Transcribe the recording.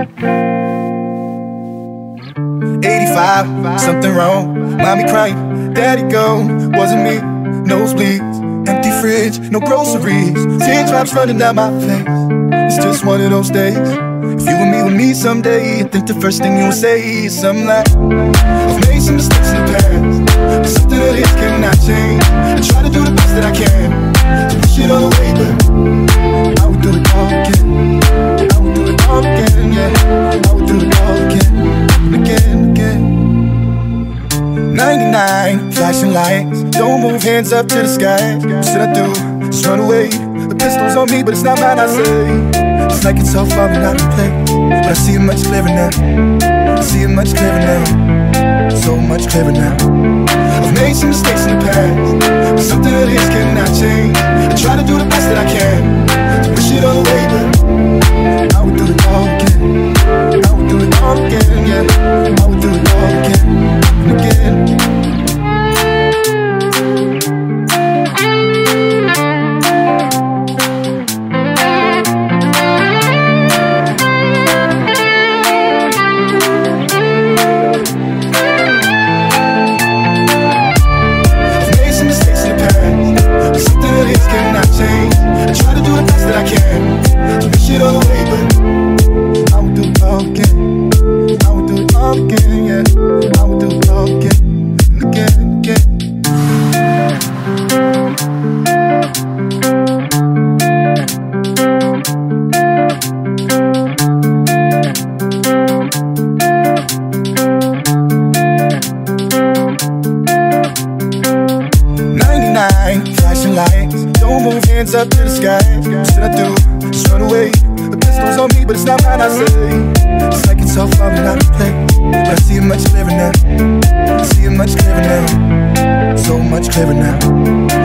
85, something wrong. Mommy crying, daddy gone. Wasn't me, nosebleeds. Empty fridge, no groceries. Teardrops running down my face. It's just one of those days. If you and me with me someday, I think the first thing you would say is something like, I've made some mistakes in the past. Flashing lights, don't move hands up to the sky. What should I do? Just run away. The pistol's on me, but it's not mine, I say. It's like it's far and out of place. But I see it much clearer now. I see it much clearer now. So much clearer now. I've made some mistakes in the past, but something that is cannot change. I try to do the best that I can to push it all away, but I would do it all again. I would do it all again, yeah. Hands up to the sky. Should I do? Just run away. The pistol's on me, but it's not mine. I say. It's like it's so far and out of place. But I see it much clearer now. I see it much clearer now. So much clearer now.